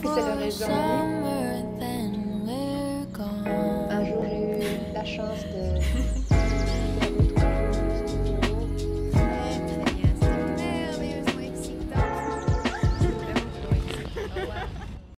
pense que c'est la raison. Un jour, j'ai eu la chance de